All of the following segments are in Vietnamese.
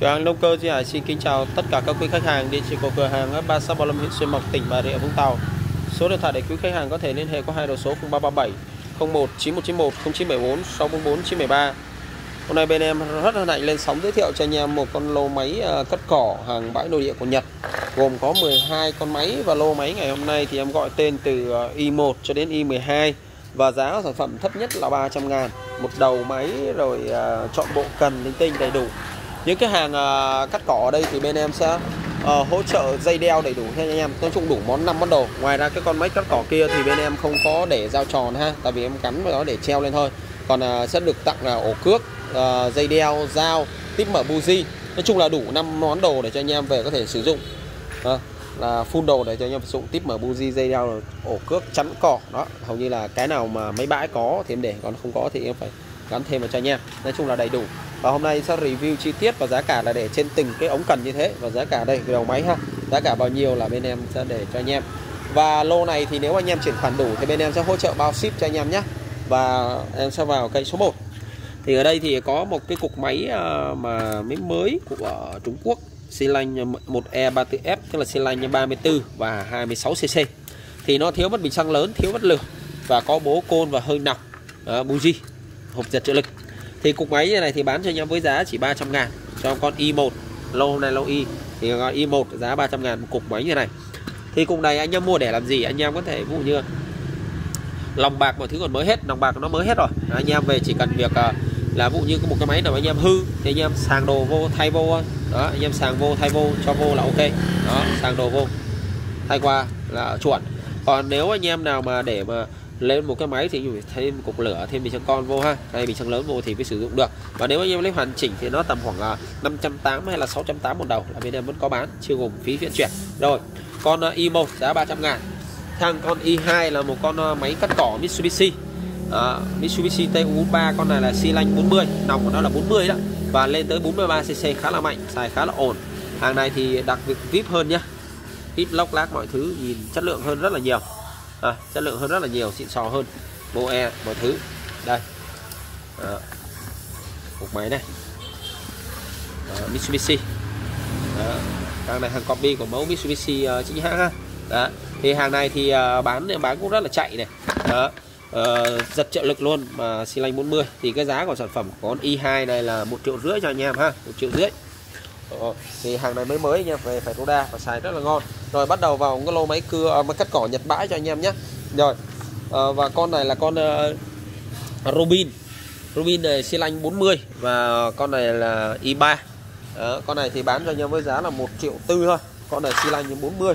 Cửa hàng Đông Cơ Duy Hải xin kính chào tất cả các quý khách hàng. Địa chỉ của cửa hàng ở 365 huyện Xuyên Mộc, tỉnh Bà Rịa Vũng Tàu. Số điện thoại để quý khách hàng có thể liên hệ qua hai đầu số 0337 01 9191 0974 644 973. Hôm nay bên em rất hân hạnh lên sóng giới thiệu cho anh em một con lô máy ờ, cắt cỏ hàng bãi nội địa của Nhật gồm có 12 con máy và lô máy ngày hôm nay thì em gọi tên từ ờ, à, Y1 cho đến Y12 và giá sản phẩm thấp nhất là 300 ngàn một đầu máy rồi ờ, chọn bộ cần linh tinh đầy đủ những cái hàng uh, cắt cỏ ở đây thì bên em sẽ uh, hỗ trợ dây đeo đầy đủ cho anh em. Nói chung đủ món năm món đồ. Ngoài ra cái con máy cắt cỏ kia thì bên em không có để dao tròn ha tại vì em cắn vào đó để treo lên thôi. Còn uh, sẽ được tặng là ổ cước uh, dây đeo dao tiếp mở buji nói chung là đủ năm món đồ để cho anh em về có thể sử dụng. À, là full đồ để cho anh em sử dụng tiếp mở buji dây đeo ổ cước chắn cỏ. Đó hầu như là cái nào mà mấy bãi có thì em để còn không có thì em phải gắn thêm vào cho anh em. Nói chung là đầy đủ và hôm nay sẽ review chi tiết và giá cả là để trên từng cái ống cần như thế. Và giá cả đây cái đầu máy ha giá cả bao nhiêu là bên em sẽ để cho anh em. Và lô này thì nếu anh em chuyển khoản đủ thì bên em sẽ hỗ trợ bao ship cho anh em nhé. Và em sẽ vào cây số 1 thì ở đây thì có một cái cục máy à, mà máy mới của Trung Quốc xi lanh 1E34F tức là xi lanh 34 và 26cc thì nó thiếu mất bình xăng lớn thiếu bất lửa và có bố côn và hơi nọc uh, buji hộp giật trợ lực thì cục máy như này thì bán cho anh em với giá chỉ 300 ngàn cho con i1 lâu nay lâu y thì con i1 giá 300 ngàn một cục máy như này. Thì cục này anh em mua để làm gì? Anh em có thể, ví dụ như lòng bạc mọi thứ còn mới hết, lòng bạc nó mới hết rồi. Anh em về chỉ cần việc ờ, là vụ như có một cái máy nào anh em hư, thì anh em sàng đồ vô, thay vô đó, anh em sàng vô, thay vô, cho vô là ok. Đó, sàng đồ vô, thay qua là chuẩn. Còn nếu anh em nào mà để mà lên một cái máy thì mình thêm cục lửa thêm bình xăng con vô ha. Hay bình xăng lớn vô thì mới sử dụng được. Và nếu anh em lấy hoàn chỉnh thì nó tầm khoảng 580 hay là 680 một đầu là bên em vẫn có bán chưa gồm phí vận chuyển. Rồi con ờ, i1 giá 300 ngàn. Thằng con i2 là một con ờ, máy cắt cỏ Mitsubishi. À, Mitsubishi TU3 con này là xi lanh 40 nòng của nó là 40 đó. Và lên tới 43cc khá là mạnh xài khá là ổn. Hàng này thì đặc biệt vip hơn nhá. Ít lóc lác mọi thứ nhìn chất lượng hơn rất là nhiều à, chất lượng hơn rất là nhiều xịn sò hơn. Bộ e mọi thứ. Đây. À, cục máy này. À, Mitsubishi. À, hàng này hàng copy của mẫu Mitsubishi ờ, uh, chính hãng ha đó. thì hàng này thì uh, bán bán cũng rất là chạy này. Đó. Uh, giật trợ lực luôn mà xi lanh 40 thì cái giá của sản phẩm con i2 này là một triệu rưỡi cho anh em ha một triệu rưỡi. Ờ, thì hàng này mới mới anh em về phải đa và xài rất là ngon. Rồi bắt đầu vào cái lô máy cưa à, máy cắt cỏ nhật bãi cho anh em nhé. Rồi à, và con này là con uh, Rubin. Rubin này xi lanh 40 và con này là i3 đó, con này thì bán cho anh em với giá là 1 triệu tư thôi. Con này xi lanh 40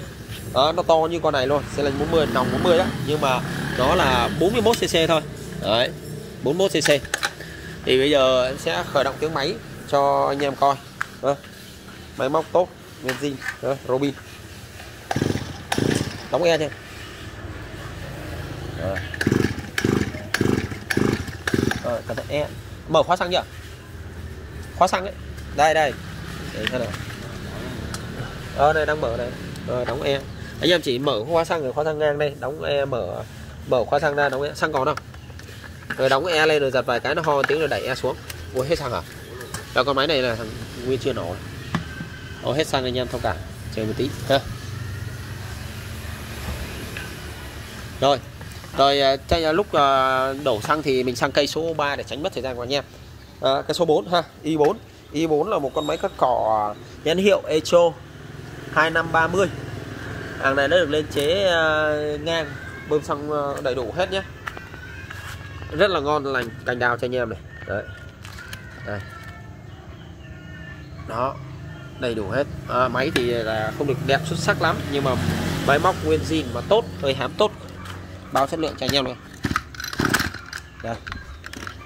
đó, nó to như con này luôn xi lanh 40 nòng 40 đó nhưng mà nó là 41 cc thôi. Đấy 41 cc thì bây giờ em sẽ khởi động tiếng máy cho anh em coi. Đó máy móc tốt nguyên zin Roby Robin. Đóng e cho rồi. rồi, cẩn thận e mở khóa xăng chưa? Khóa xăng đấy đây đây. Để xem nào. Ờ đây, đang mở đây. Rồi đóng e anh em chỉ mở khóa xăng rồi khóa xăng ngang đây. Đóng e mở mở khóa xăng ra, đóng e xăng còn không? Rồi đóng e lên rồi giật vài cái nó ho tiếng rồi đẩy e xuống. Ui, hết xăng à? Và con máy này là thằng nguyên chưa nổ Ô, hết xăng anh em thông cảm. Chờ một tí. Ha rồi. Rồi à, lúc à, đổ xăng thì mình sang cây số 3 để tránh mất thời gian của anh em à, cây số 4 ha i4 i4 là một con máy cắt cỏ nhãn hiệu Echo 2530 hàng này nó được lên chế à, ngang bơm xăng à, đầy đủ hết nhé rất là ngon lành cành đào cho anh em này. Đấy. Đây. Đó đầy đủ hết. À, máy thì là không được đẹp xuất sắc lắm nhưng mà máy móc nguyên zin mà tốt hơi hám tốt. Bao chất lượng cho anh em luôn đây.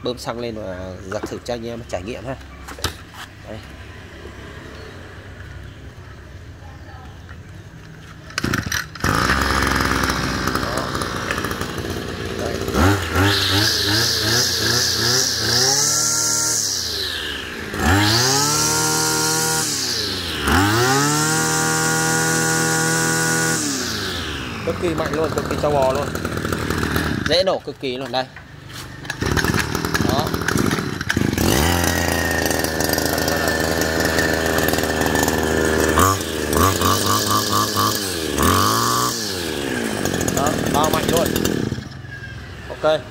Bơm xăng lên và giặt thử cho anh em trải nghiệm ha. cực kỳ mạnh luôn cực kỳ trâu bò luôn. Dễ nổ cực kỳ luôn đây. Đó. Đó bao mạnh luôn. Ok.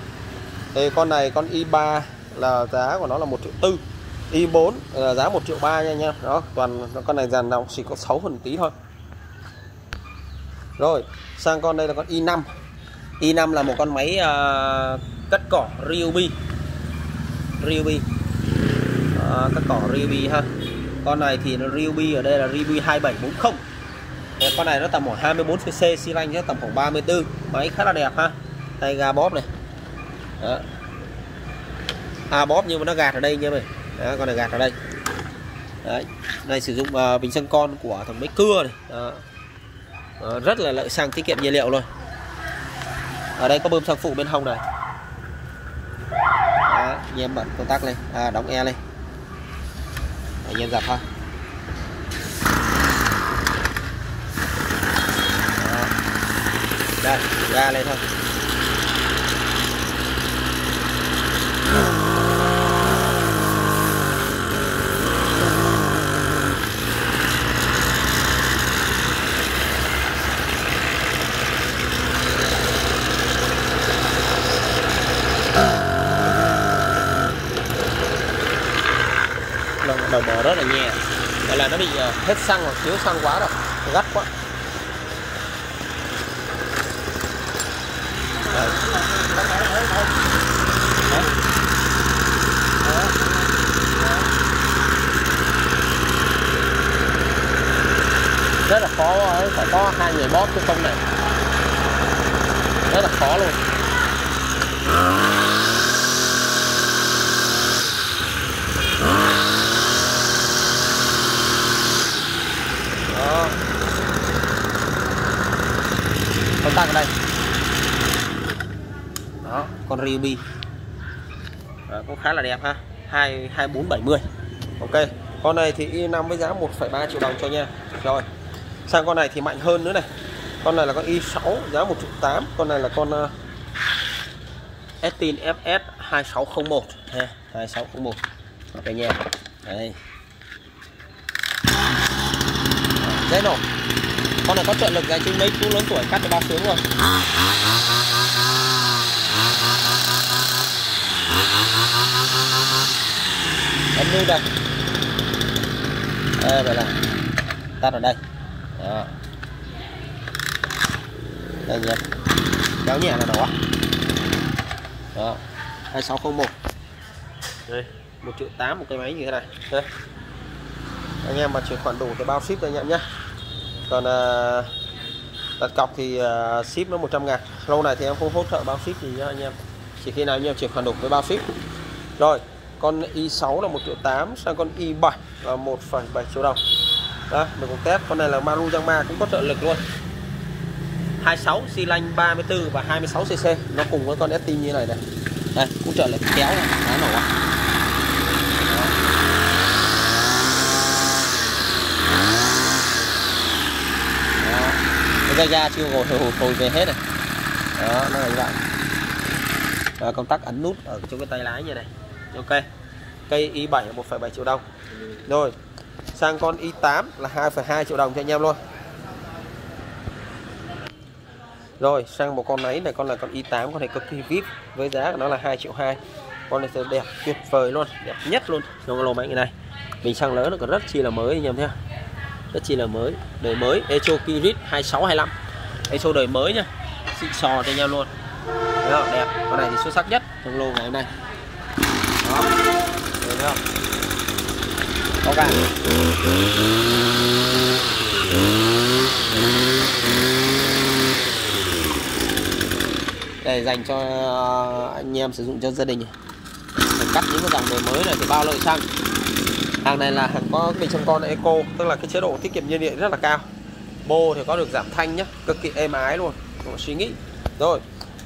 Thì con này con i3 là giá của nó là một triệu tư. i4 là giá một triệu ba nha anh em, đó toàn con này dàn nào chỉ có 6 phần tí thôi rồi sang con đây là con i5 i5 là một con máy uh, cắt cỏ Ryobi. Ryobi. À, cắt cỏ Ryobi ha. Con này thì nó Ryobi ở đây là Ryobi 2740 con này nó tầm khoảng 24cc xi lanh tầm khoảng 34 máy khá là đẹp ha. Tay ga bóp này. Đó. à bóp nhưng mà nó gạt ở đây nha mày. Đó, con này gạt ở đây. Đấy. Này sử dụng uh, bình xăng con của thằng máy cưa này. Đó. Ờ, rất là lợi xăng tiết kiệm nhiên liệu luôn. Ở đây có bơm xăng phụ bên hông này. Đó, anh em bật công tắc lên. À, đóng e lên. Anh em dập thôi. Đây ra lên thôi đầu bò rất là nhẹ vậy là nó bị ờ, hết xăng hoặc thiếu xăng quá rồi gắt quá. Rất là khó phải có hai người bóp cái công này. Rất là khó luôn đó công tắc ở đây đó con Ruby đó, cũng khá là đẹp ha. Hai hai bốn bảy mươi. Ok con này thì i5 với giá 1,3 triệu đồng cho nha. Rồi sang con này thì mạnh hơn nữa này. Con này là con i6 giá 1 triệu 8 con này là con uh, Estin FS 2601 ha 2601 ok nha. Đây. Dễ nổ con này có trợ lực dành cho mấy chú lớn tuổi cắt cho bao sướng rồi ấn nút đây. Đây vậy là tắt ở đây. Đó. Đây nhé. Kéo nhẹ là nổ đó. 2601 đây. 1 triệu 8 một cái máy như thế này. Đây. Anh em mà chuyển khoản đủ thì bao ship cho anh em nhé còn à, đặt cọc thì à, ship nó 100 ngàn. Lâu này thì em không hỗ trợ bao ship gì nha anh em. Chỉ khi nào anh em chuyển khoản đủ với bao ship. Rồi con i6 là 1 triệu 8 sang con i7 là 1,7 triệu đồng. Đó mình cũng test. Con này là Maru Yangma cũng có trợ lực luôn. 26 xi lanh 34 và 26 cc nó cùng với con ST như này này. Đây cũng trợ lực kéo này đá nổ. Ra ra chưa ngồi hồi, hồi về hết này đó nó là như vậy. Đó, công tắc ấn nút ở chỗ cái tay lái như này. Ok. Cây i7 là 1,7 triệu đồng. Rồi sang con i8 là 2,2 triệu đồng cho anh em luôn. Rồi sang một con ấy này con là con i8 con này cực kỳ vip với giá của nó là 2 triệu 2 con này sẽ đẹp tuyệt vời luôn đẹp nhất luôn. Trong cái lô máy này. Bình xăng lớn nó còn rất chi là mới anh em nhé rất chi là mới, đời mới, Echo Kirit 2625 Echo đời mới nha, xịn sò cho nhau luôn. Đấy không? đẹp, con này thì xuất sắc nhất trong lô ngày hôm nay. Đó thấy không? Có cả. Để dành cho ờ, anh em sử dụng cho gia đình Mình cắt những cái dòng đời mới này thì bao lợi xăng hàng này là hàng có bình trong con eco tức là cái chế độ tiết kiệm nhiên liệu rất là cao. Bô thì có được giảm thanh nhá cực kỳ êm ái luôn không suy nghĩ. Rồi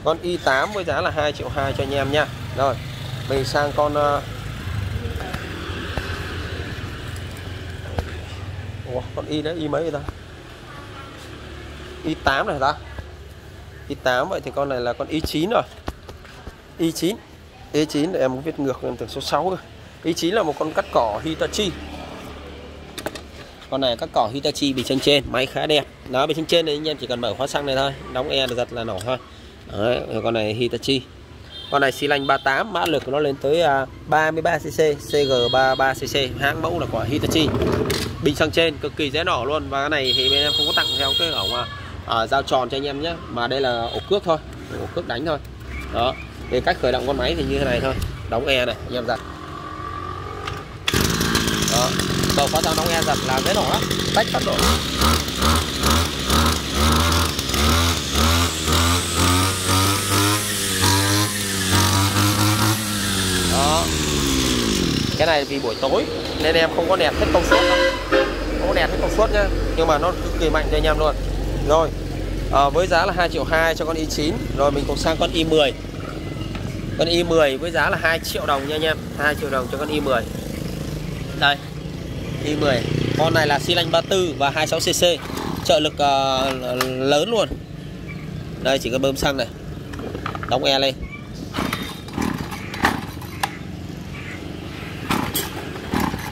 con i8 với giá là 2 triệu 2 cho anh em nha rồi mình sang con uh... Ủa, con y đấy y mấy vậy ta? y8 này ta? y8 vậy thì con này là con y9 rồi. y9 y9 để em viết ngược lên từ số 6 rồi y9 là một con cắt cỏ Hitachi. Con này cắt cỏ Hitachi bị chân trên máy khá đẹp. Đó bị chân trên này anh em chỉ cần mở khóa xăng này thôi đóng e là giật là nổ thôi. Đấy, con này Hitachi. Con này xi lanh 38 mã lực của nó lên tới à, 33cc CG33cc hãng mẫu là của Hitachi. Bình xăng trên cực kỳ dễ nổ luôn và cái này thì bên em không có tặng theo cái ống à, dao tròn cho anh em nhé. Mà đây là ổ cước thôi ổ cước đánh thôi. Đó thì cách khởi động con máy thì như thế này thôi. Đóng e này anh em giật đó. Đầu phát ra nó nghe giật là dễ nổ lắm. Tách phát nổ đó. Cái này vì buổi tối nên em không có nẹt hết công suất đâu không có nẹt hết công suất nhá. Nhưng mà nó cực kỳ mạnh cho anh em luôn. Rồi. À, với giá là 2 triệu 2 cho con i9 rồi mình cùng sang con i10 con i10 với giá là 2 triệu đồng nha anh em. 2 triệu đồng cho con i10 đây. I10 con này là xi lanh 34 và 26cc trợ lực uh, lớn luôn. Đây chỉ cần bơm xăng này. Đóng e lên.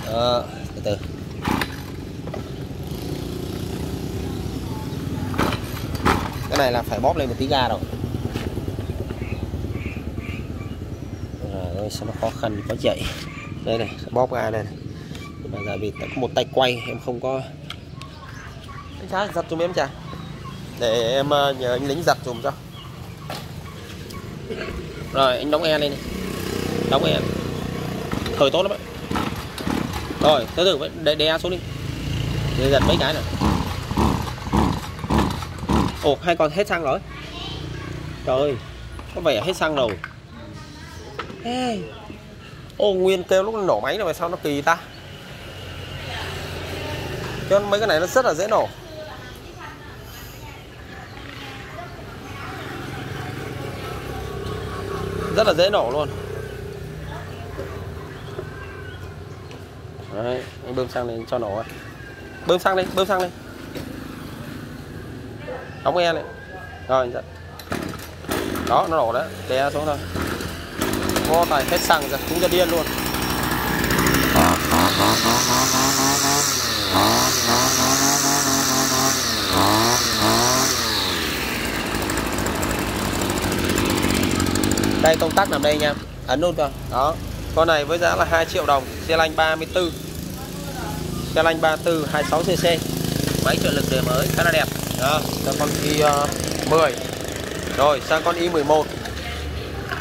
Đó, từ từ. Cái này là phải bóp lên một tí ga rồi. Rồi sao nó khó khăn có chạy. Đây này bóp ga đây này mà tại vì một tay quay em không có anh trái giật dùm em chả? Để em ờ, nhờ anh lính giật dùm cho. Rồi anh đóng e lên này. đóng e khởi tốt lắm đấy rồi từ từ để đè xuống đi. Để giật mấy cái này. Ồ hai con hết xăng rồi. Trời ơi có vẻ hết xăng rồi. Hey. ô nguyên kêu lúc nổ máy rồi mà sao nó kỳ ta cho mấy cái này nó rất là dễ nổ. Rất là dễ nổ luôn. Đấy, anh bơm xăng lên cho nổ bơm xăng lên bơm xăng lên. Đóng e này rồi dạ. đó nó nổ đấy đè xuống thôi. Có tài hết xăng rồi cũng ra điên luôn đây công tắc nằm đây nha. Ấn nút rồi đó. Con này với giá là 2 triệu đồng. Xe lanh 34 xe lanh 34 26cc máy trợ lực đời mới khá là đẹp. Đó cho con i uh, 10 rồi sang con i 11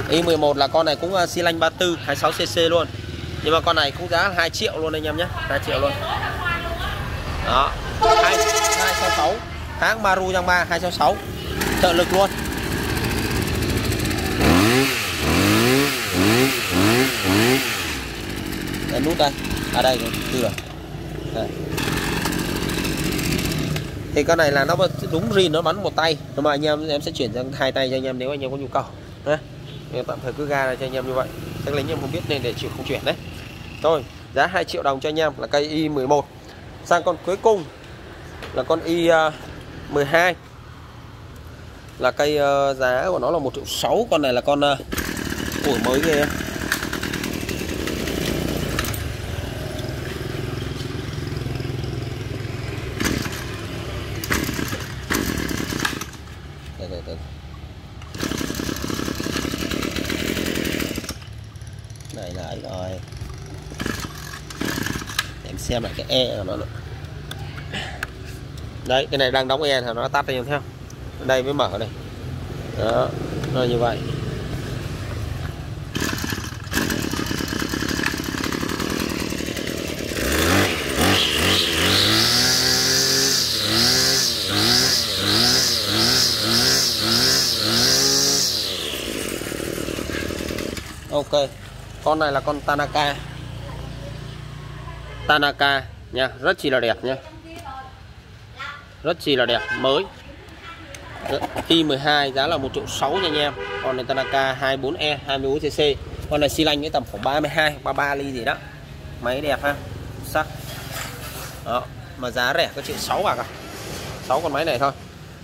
i 11 là con này cũng à, uh, xi lanh 34 26cc luôn. Nhưng mà con này cũng giá 2 triệu luôn anh em nhé. 2 triệu luôn đó. 2, 266 hãng Maru Yamaha 266 trợ lực luôn. Đây, nút đây. À đây tư rồi. Đây. thì con này là nó đúng rin nó bắn một tay. Nhưng mà anh em em sẽ chuyển sang hai tay cho anh em nếu anh em có nhu cầu. Đấy tạm thời cứ ga ra cho anh em như vậy. Các anh em không biết nên để chịu không chuyển đấy. Thôi giá 2 triệu đồng cho anh em là cây y 11 sang con cuối cùng là con y à, 12 là cây à, giá của nó là một triệu sáu con này là con uh, tuổi mới ghê này là ấy rồi để em xem lại cái e của nó nữa. Đấy, cái này đang đóng e thì nó tắt đi theo đây mới mở này. Đó, nó như vậy. Ok, con này là con Tanaka. Tanaka nha, rất chi là đẹp nha. Rất chi là đẹp, mới. Khi 12 giá là 1 triệu 6 nha anh em. Con này Tanaka 24E 24cc con này xi lanh cái tầm khoảng 32 33 ly gì đó. Máy đẹp ha, sắc. Đó, mà giá rẻ có triệu 6 bạc à? 6 con máy này thôi.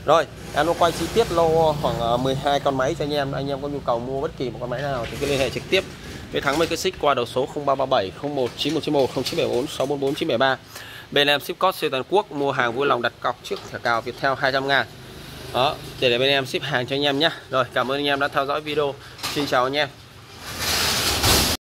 Rồi, em nó quay chi tiết lô khoảng ờ, 12 con máy cho anh em. Anh em có nhu cầu mua bất kỳ một con máy nào thì cứ liên hệ trực tiếp với thắng mấy cái xích qua đầu số 0337 01 9191 0974 644 973 bên em ship code siêu toàn quốc, mua hàng vui lòng đặt cọc trước thẻ cào Viettel 200 ngàn. Đó, để để bên em ship hàng cho anh em nhé rồi, cảm ơn anh em đã theo dõi video. Xin chào anh em.